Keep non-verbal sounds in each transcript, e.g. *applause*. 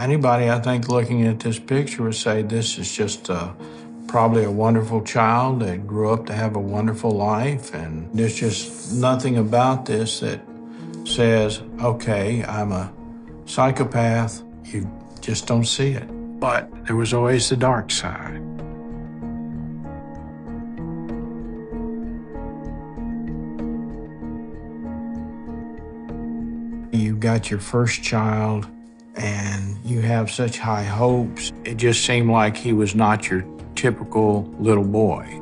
Anybody, I think, looking at this picture would say this is just uh, probably a wonderful child that grew up to have a wonderful life. And there's just nothing about this that says, okay, I'm a psychopath. You just don't see it. But there was always the dark side. You got your first child and you have such high hopes. It just seemed like he was not your typical little boy.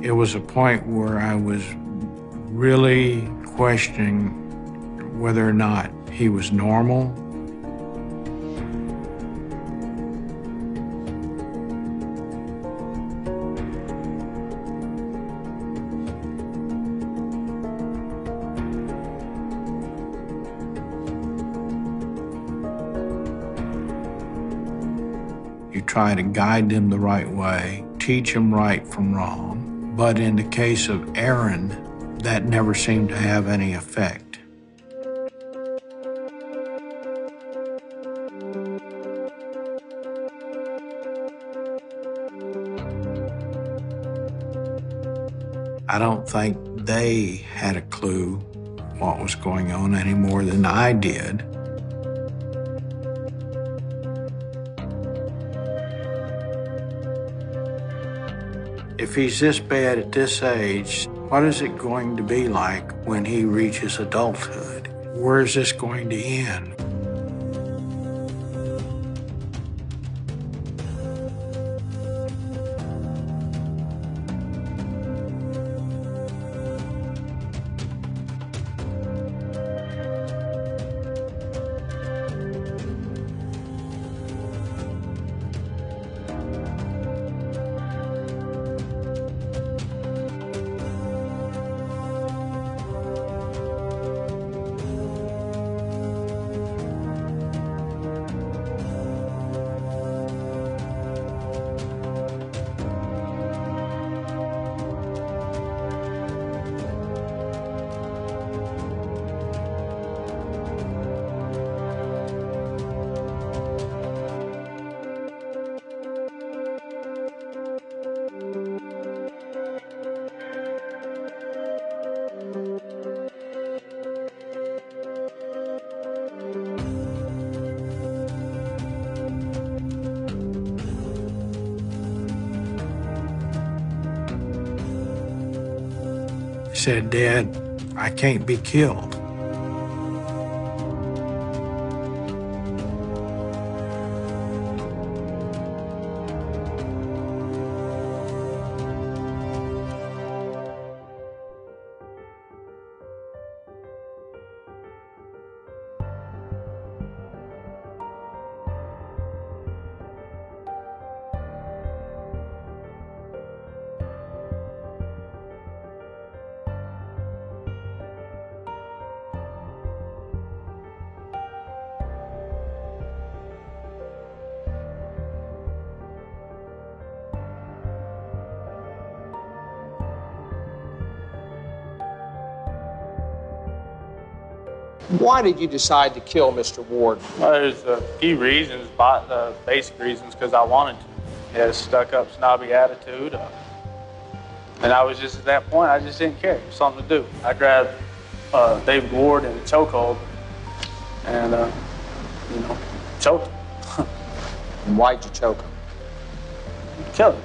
It was a point where I was really questioning whether or not he was normal. You try to guide them the right way, teach them right from wrong. But in the case of Aaron, that never seemed to have any effect. I don't think they had a clue what was going on any more than I did. If he's this bad at this age, what is it going to be like when he reaches adulthood? Where is this going to end? Said, Dad, I can't be killed. Why did you decide to kill Mr. Ward? Well, there's a few reasons, but the basic reasons because I wanted to. He had a stuck-up, snobby attitude, uh, and I was just at that point. I just didn't care. Something to do. I grabbed uh, David Ward in a chokehold, and uh, you know, choked him. and *laughs* why'd you choke him? Killed him.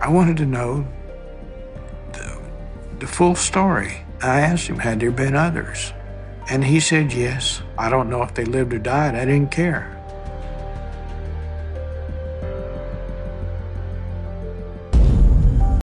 I wanted to know the, the full story. I asked him, had there been others? And he said yes. I don't know if they lived or died. I didn't care.